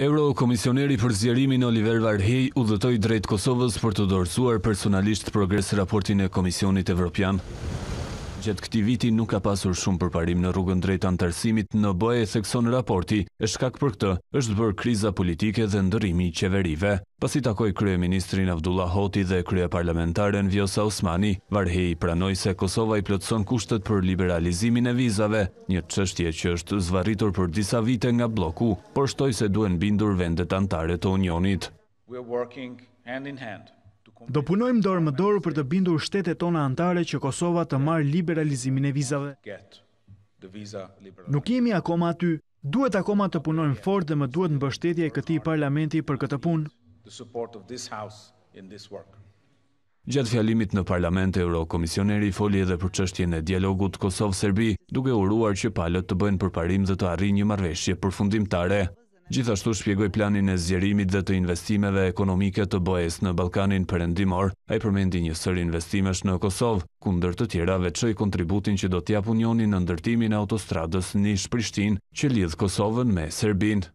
Eurokomisioneri për zgjerimin Oliver Varhej udhëtoi drejt Kosovës për të dorëzuar personalisht progres raportin e Komisionit Evropian. Gjatë këtij viti nuk ka pasur shumë përparim në rrugën drejt anëtarësimit në BE, thekson raporti, e shkak për këtë është bërë kriza politike dhe ndërrimi i qeverive. Pasi takoi kryeministrin Avdullah Hoti dhe kryeparlamentaren Vjosa Osmani, Varhej pranoi se Kosova i plotëson kushtet për liberalizimin e vizave, Një çështje që është zvarritur për disa vite nga blloku, por shtoi se duhen bindur vendet anëtare të Unionit. Do punojmë dorë më dorë për të bindur shtetet tona anëtare që Kosova të marrë liberalizimin e vizave. Nuk jemi akoma aty. Duhet akoma të punojmë fort dhe më duhet mbështetja e këtij Parlamenti për këtë punë. Gjatë fjalimit në Parlament, eurokomisioneri foli edhe për çështjen e dialogut Kosovë-Serbi, duke uruar që palët të bëjnë përparim dhe të arrijnë një marrëveshje përfundimtare. Gjithashtu shpjegoi planin e zgjerimit dhe të investimeve ekonomike të BE-së në Ballkanin Perëndimor. Ai përmendi një sërë investimesh në Kosovë, ku ndër të tjera veçoi kontributin që do të japë Unioni në ndërtimin e autostradës Nish-Prishtinë, që lidh Kosovën me Serbinë.